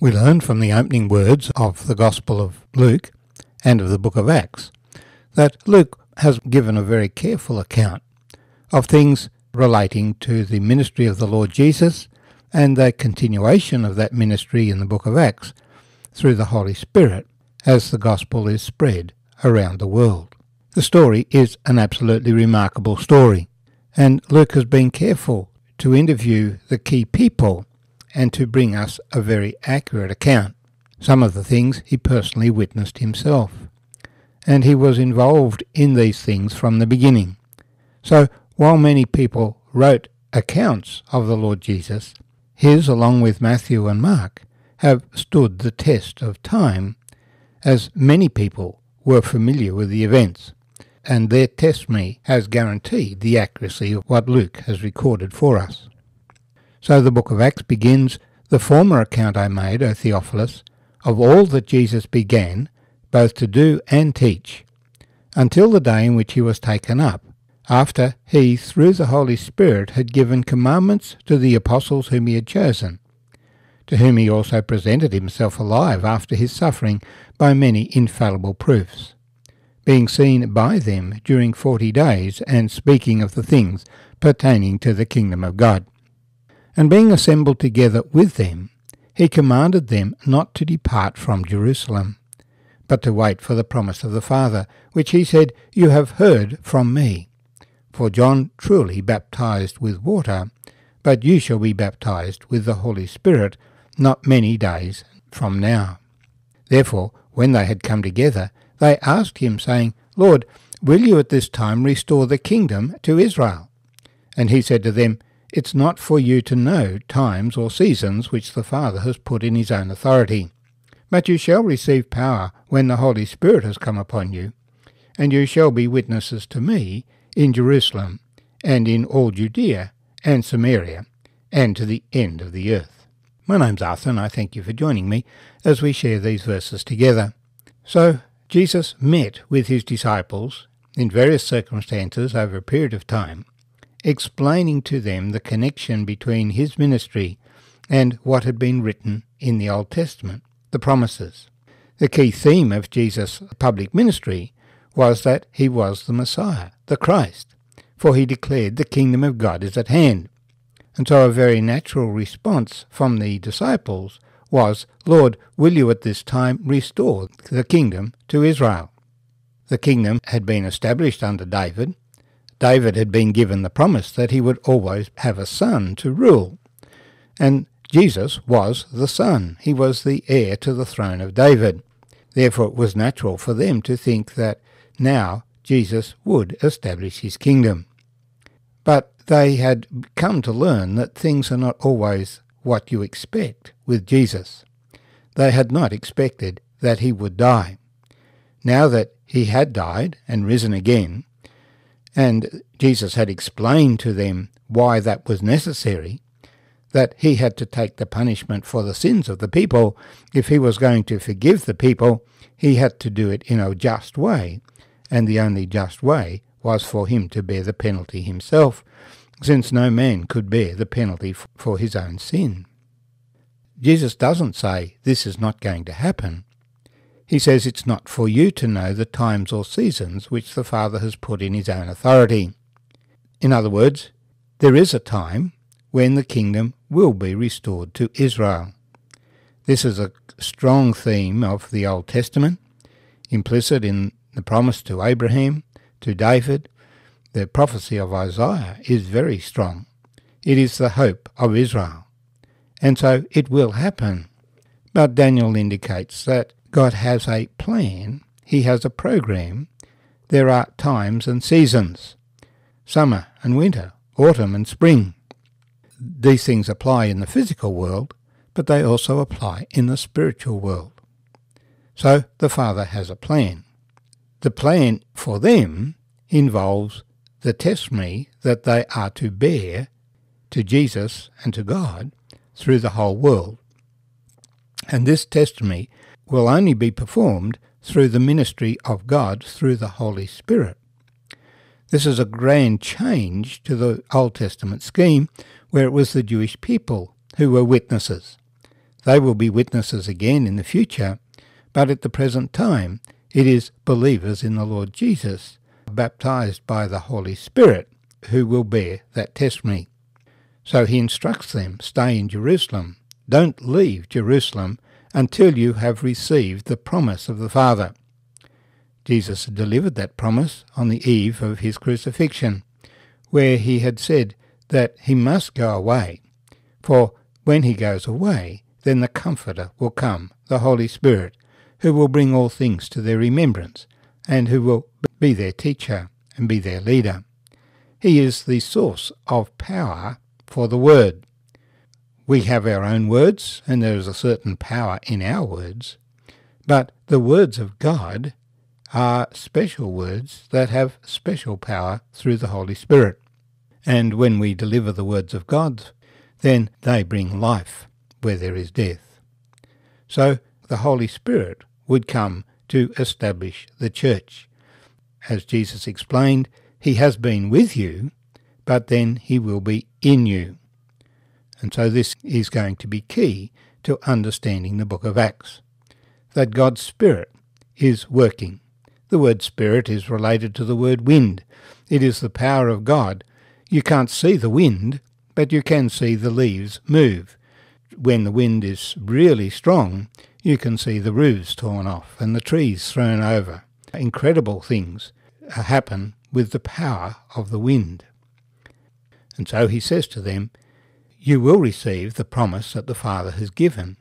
We learn from the opening words of the Gospel of Luke and of the book of Acts that Luke has given a very careful account of things relating to the ministry of the Lord Jesus and the continuation of that ministry in the book of Acts through the Holy Spirit as the gospel is spread around the world. The story is an absolutely remarkable story, and Luke has been careful to interview the key people and to bring us a very accurate account. Some of the things he personally witnessed himself, and he was involved in these things from the beginning. So, while many people wrote accounts of the Lord Jesus, his, along with Matthew and Mark, have stood the test of time, as many people were familiar with the events, and their testimony has guaranteed the accuracy of what Luke has recorded for us. So the book of Acts begins The former account I made, O Theophilus, of all that Jesus began, both to do and teach, until the day in which he was taken up, after he, through the Holy Spirit, had given commandments to the apostles whom he had chosen, to whom he also presented himself alive after his suffering by many infallible proofs, being seen by them during forty days, and speaking of the things pertaining to the kingdom of God. And being assembled together with them, he commanded them not to depart from Jerusalem, but to wait for the promise of the Father, which he said, You have heard from me. For John truly baptized with water, but you shall be baptized with the Holy Spirit not many days from now. Therefore, when they had come together, they asked him, saying, Lord, will you at this time restore the kingdom to Israel? And he said to them, it's not for you to know times or seasons which the Father has put in his own authority. But you shall receive power when the Holy Spirit has come upon you, and you shall be witnesses to me in Jerusalem, and in all Judea and Samaria, and to the end of the earth. My name's Arthur, and I thank you for joining me as we share these verses together. So, Jesus met with his disciples in various circumstances over a period of time, explaining to them the connection between his ministry and what had been written in the Old Testament, the promises. The key theme of Jesus' public ministry was that he was the Messiah, the Christ, for he declared the kingdom of God is at hand. And so a very natural response from the disciples was, Lord, will you at this time restore the kingdom to Israel? The kingdom had been established under David, David had been given the promise that he would always have a son to rule. And Jesus was the son. He was the heir to the throne of David. Therefore, it was natural for them to think that now Jesus would establish his kingdom. But they had come to learn that things are not always what you expect with Jesus. They had not expected that he would die. Now that he had died and risen again, and Jesus had explained to them why that was necessary, that he had to take the punishment for the sins of the people. If he was going to forgive the people, he had to do it in a just way, and the only just way was for him to bear the penalty himself, since no man could bear the penalty for his own sin. Jesus doesn't say this is not going to happen. He says it's not for you to know the times or seasons which the Father has put in his own authority. In other words, there is a time when the kingdom will be restored to Israel. This is a strong theme of the Old Testament, implicit in the promise to Abraham, to David. The prophecy of Isaiah is very strong. It is the hope of Israel. And so it will happen. But Daniel indicates that God has a plan, He has a program. There are times and seasons summer and winter, autumn and spring. These things apply in the physical world, but they also apply in the spiritual world. So the Father has a plan. The plan for them involves the testimony that they are to bear to Jesus and to God through the whole world. And this testimony will only be performed through the ministry of God through the Holy Spirit. This is a grand change to the Old Testament scheme, where it was the Jewish people who were witnesses. They will be witnesses again in the future, but at the present time it is believers in the Lord Jesus, baptized by the Holy Spirit, who will bear that testimony. So he instructs them, stay in Jerusalem. Don't leave Jerusalem until you have received the promise of the Father. Jesus delivered that promise on the eve of his crucifixion, where he had said that he must go away, for when he goes away, then the Comforter will come, the Holy Spirit, who will bring all things to their remembrance, and who will be their teacher and be their leader. He is the source of power for the Word. We have our own words, and there is a certain power in our words, but the words of God are special words that have special power through the Holy Spirit. And when we deliver the words of God, then they bring life where there is death. So the Holy Spirit would come to establish the church. As Jesus explained, he has been with you, but then he will be in you. And so this is going to be key to understanding the book of Acts. That God's Spirit is working. The word spirit is related to the word wind. It is the power of God. You can't see the wind, but you can see the leaves move. When the wind is really strong, you can see the roofs torn off and the trees thrown over. Incredible things happen with the power of the wind. And so he says to them, You will receive the promise that the Father has given,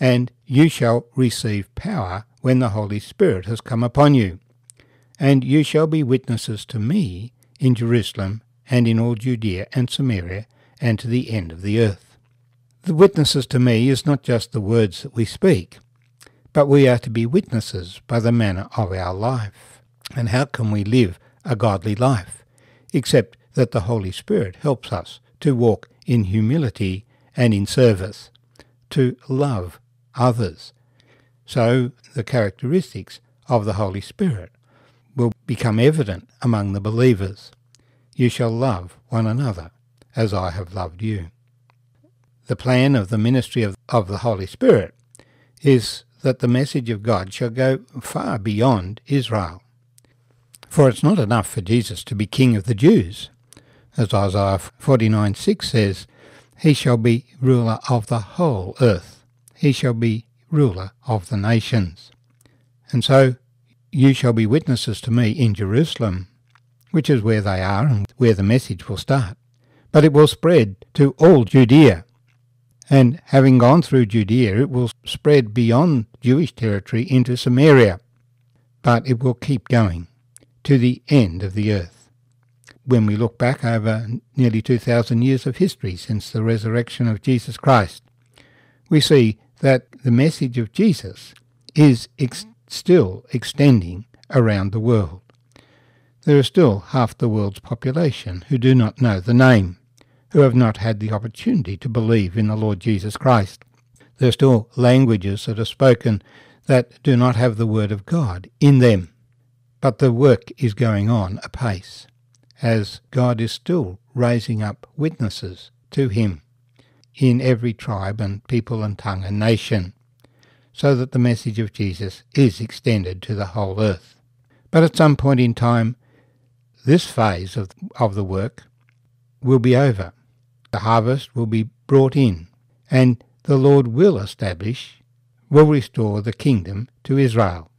and you shall receive power when the Holy Spirit has come upon you. And you shall be witnesses to me in Jerusalem and in all Judea and Samaria and to the end of the earth. The witnesses to me is not just the words that we speak, but we are to be witnesses by the manner of our life. And how can we live a godly life, except that the Holy Spirit helps us to walk in humility and in service, to love others. So the characteristics of the Holy Spirit will become evident among the believers. You shall love one another as I have loved you. The plan of the ministry of, of the Holy Spirit is that the message of God shall go far beyond Israel. For it's not enough for Jesus to be King of the Jews. As Isaiah 49 6 says, He shall be ruler of the whole earth. He shall be ruler of the nations. And so you shall be witnesses to me in Jerusalem, which is where they are and where the message will start but it will spread to all Judea. And having gone through Judea, it will spread beyond Jewish territory into Samaria. But it will keep going to the end of the earth. When we look back over nearly 2,000 years of history since the resurrection of Jesus Christ, we see that the message of Jesus is ex- still extending around the world. There are still half the world's population who do not know the name who have not had the opportunity to believe in the Lord Jesus Christ. There are still languages that are spoken that do not have the Word of God in them. But the work is going on apace, as God is still raising up witnesses to Him in every tribe and people and tongue and nation, so that the message of Jesus is extended to the whole earth. But at some point in time, this phase of, of the work will be over the harvest will be brought in, and the Lord will establish, will restore the kingdom to Israel.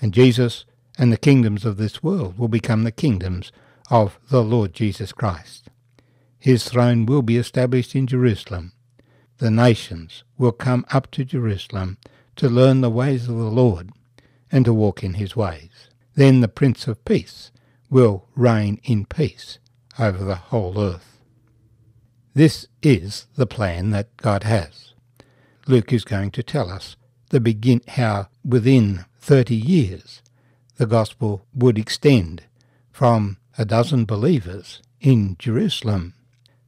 And Jesus and the kingdoms of this world will become the kingdoms of the Lord Jesus Christ. His throne will be established in Jerusalem. The nations will come up to Jerusalem to learn the ways of the Lord and to walk in his ways. Then the Prince of Peace will reign in peace over the whole earth. This is the plan that God has. Luke is going to tell us the begin how within 30 years the gospel would extend from a dozen believers in Jerusalem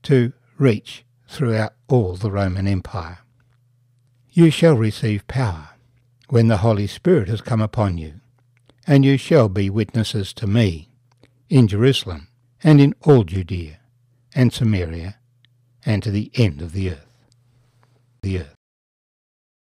to reach throughout all the Roman Empire. You shall receive power when the Holy Spirit has come upon you, and you shall be witnesses to me in Jerusalem and in all Judea and Samaria and to the end of the earth. The earth.